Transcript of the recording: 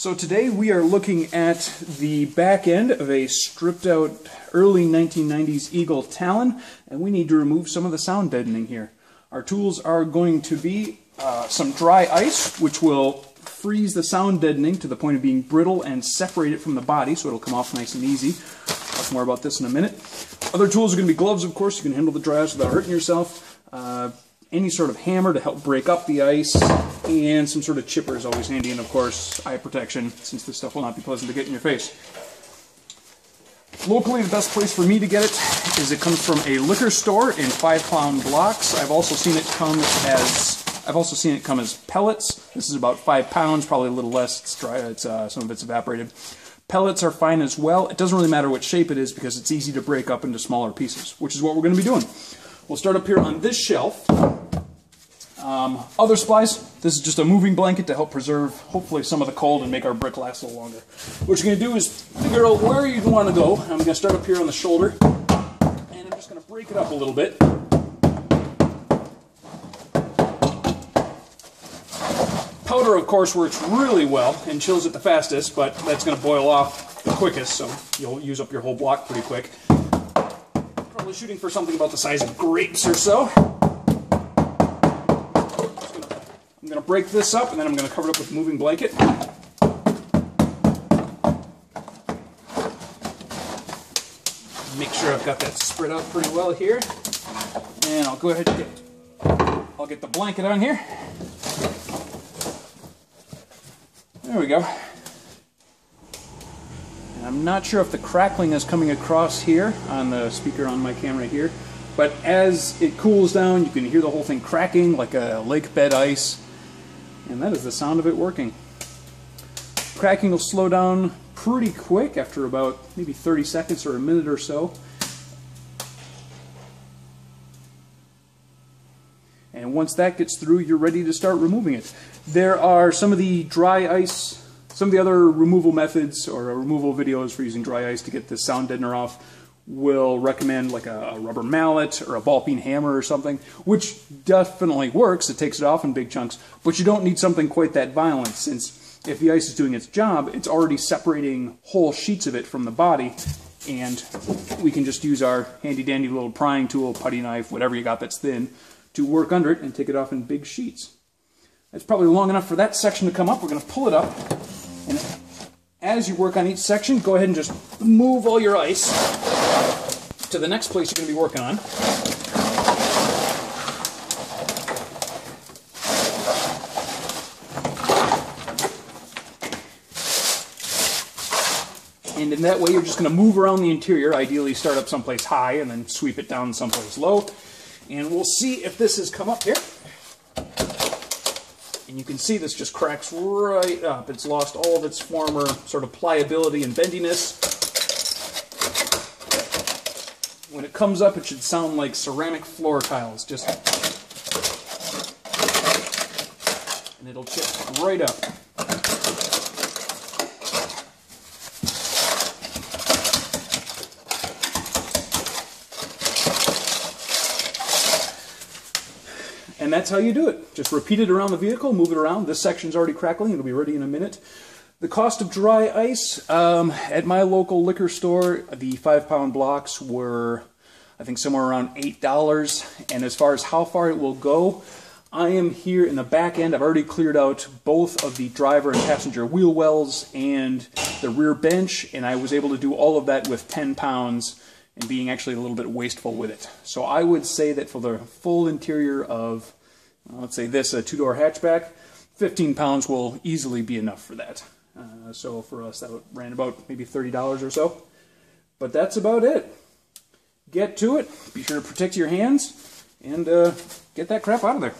So today we are looking at the back end of a stripped out early 1990s Eagle Talon and we need to remove some of the sound deadening here. Our tools are going to be uh, some dry ice which will freeze the sound deadening to the point of being brittle and separate it from the body so it'll come off nice and easy. Talk more about this in a minute. Other tools are going to be gloves of course, you can handle the dry ice without hurting yourself. Uh, any sort of hammer to help break up the ice, and some sort of chipper is always handy, and of course, eye protection, since this stuff will not be pleasant to get in your face. Locally, the best place for me to get it is it comes from a liquor store in five pound blocks. I've also seen it come as I've also seen it come as pellets. This is about five pounds, probably a little less. It's dry. It's uh, some of it's evaporated. Pellets are fine as well. It doesn't really matter what shape it is because it's easy to break up into smaller pieces, which is what we're going to be doing. We'll start up here on this shelf. Um, other supplies, this is just a moving blanket to help preserve, hopefully, some of the cold and make our brick last a little longer. What you're going to do is figure out where you want to go. I'm going to start up here on the shoulder, and I'm just going to break it up a little bit. Powder, of course, works really well and chills it the fastest, but that's going to boil off the quickest, so you'll use up your whole block pretty quick. Probably shooting for something about the size of grapes or so. I'm going to break this up and then I'm going to cover it up with a moving blanket. Make sure I've got that spread out pretty well here. And I'll go ahead and get, I'll get the blanket on here. There we go. And I'm not sure if the crackling is coming across here on the speaker on my camera here, but as it cools down, you can hear the whole thing cracking like a lake bed ice. And that is the sound of it working. Cracking will slow down pretty quick after about maybe 30 seconds or a minute or so. And once that gets through, you're ready to start removing it. There are some of the dry ice, some of the other removal methods or removal videos for using dry ice to get the sound deadener off will recommend like a, rubber mallet or a ball peen hammer or something, which definitely works. It takes it off in big chunks, but you don't need something quite that violent since if the ice is doing its job, it's already separating whole sheets of it from the body, and we can just use our handy dandy little prying tool, putty knife, whatever you got that's thin, to work under it and take it off in big sheets. That's probably long enough for that section to come up. We're going to pull it up, and as you work on each section, go ahead and just move all your ice to the next place you're going to be working on. And in that way, you're just going to move around the interior, ideally start up someplace high and then sweep it down someplace low. And we'll see if this has come up here. And you can see this just cracks right up. It's lost all of its former sort of pliability and bendiness. When it comes up, it should sound like ceramic floor tiles, just... And it'll chip right up. And that's how you do it. Just repeat it around the vehicle, move it around. This section's already crackling. It'll be ready in a minute. The cost of dry ice um, at my local liquor store, the five pound blocks were, I think, somewhere around $8. And as far as how far it will go, I am here in the back end. I've already cleared out both of the driver and passenger wheel wells and the rear bench, and I was able to do all of that with 10 pounds and being actually a little bit wasteful with it. So I would say that for the full interior of, let's say this, a two-door hatchback, 15 pounds will easily be enough for that. Uh, so for us, that ran about maybe $30 or so. But that's about it. Get to it. Be sure to protect your hands and uh, get that crap out of there.